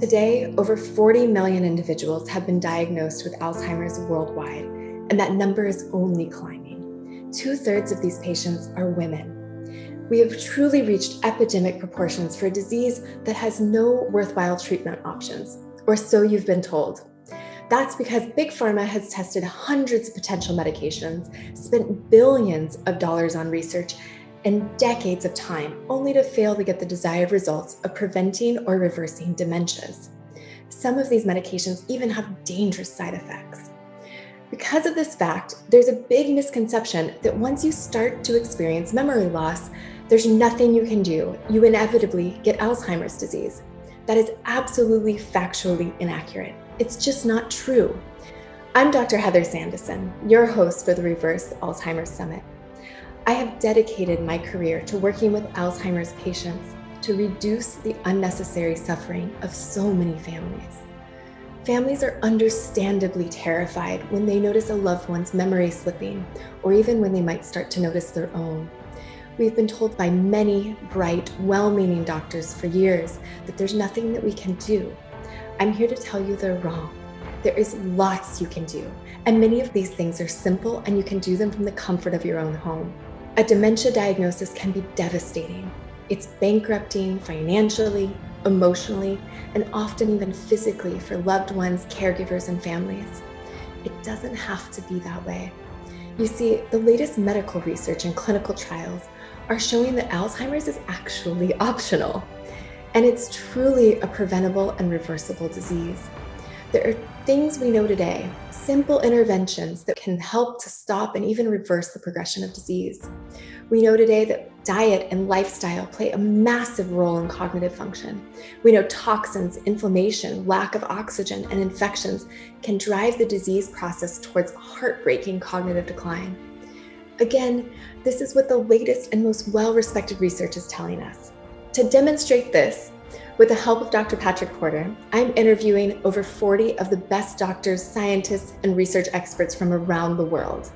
Today, over 40 million individuals have been diagnosed with Alzheimer's worldwide, and that number is only climbing. Two thirds of these patients are women. We have truly reached epidemic proportions for a disease that has no worthwhile treatment options, or so you've been told. That's because Big Pharma has tested hundreds of potential medications, spent billions of dollars on research, and decades of time only to fail to get the desired results of preventing or reversing dementias. Some of these medications even have dangerous side effects. Because of this fact, there's a big misconception that once you start to experience memory loss, there's nothing you can do. You inevitably get Alzheimer's disease. That is absolutely factually inaccurate. It's just not true. I'm Dr. Heather Sandison, your host for the Reverse Alzheimer's Summit. I have dedicated my career to working with Alzheimer's patients to reduce the unnecessary suffering of so many families. Families are understandably terrified when they notice a loved one's memory slipping, or even when they might start to notice their own. We've been told by many bright, well meaning doctors for years that there's nothing that we can do. I'm here to tell you they're wrong. There is lots you can do, and many of these things are simple and you can do them from the comfort of your own home. A dementia diagnosis can be devastating. It's bankrupting financially, emotionally, and often even physically for loved ones, caregivers, and families. It doesn't have to be that way. You see, the latest medical research and clinical trials are showing that Alzheimer's is actually optional, and it's truly a preventable and reversible disease. There are things we know today simple interventions that can help to stop and even reverse the progression of disease. We know today that diet and lifestyle play a massive role in cognitive function. We know toxins, inflammation, lack of oxygen, and infections can drive the disease process towards heartbreaking cognitive decline. Again, this is what the latest and most well respected research is telling us. To demonstrate this, with the help of Dr. Patrick Porter, I'm interviewing over 40 of the best doctors, scientists, and research experts from around the world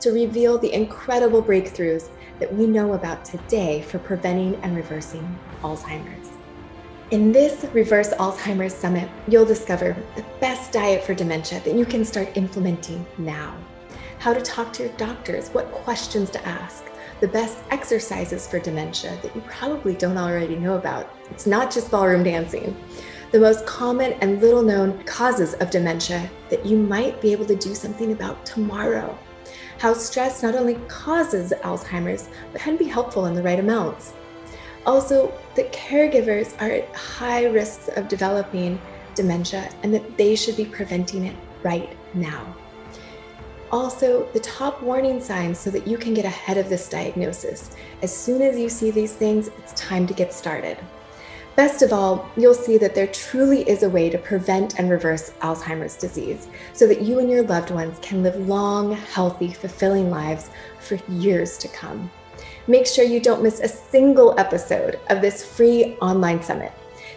to reveal the incredible breakthroughs that we know about today for preventing and reversing Alzheimer's. In this Reverse Alzheimer's Summit, you'll discover the best diet for dementia that you can start implementing now, how to talk to your doctors, what questions to ask, the best exercises for dementia that you probably don't already know about. It's not just ballroom dancing. The most common and little known causes of dementia that you might be able to do something about tomorrow. How stress not only causes Alzheimer's, but can be helpful in the right amounts. Also, that caregivers are at high risks of developing dementia and that they should be preventing it right now. Also, the top warning signs so that you can get ahead of this diagnosis. As soon as you see these things, it's time to get started. Best of all, you'll see that there truly is a way to prevent and reverse Alzheimer's disease so that you and your loved ones can live long, healthy, fulfilling lives for years to come. Make sure you don't miss a single episode of this free online summit.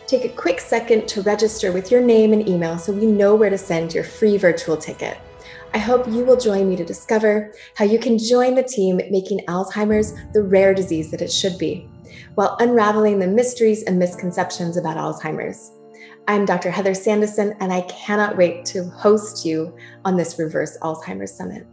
Take a quick second to register with your name and email so we know where to send your free virtual ticket. I hope you will join me to discover how you can join the team making Alzheimer's the rare disease that it should be, while unraveling the mysteries and misconceptions about Alzheimer's. I'm Dr. Heather Sandison, and I cannot wait to host you on this Reverse Alzheimer's Summit.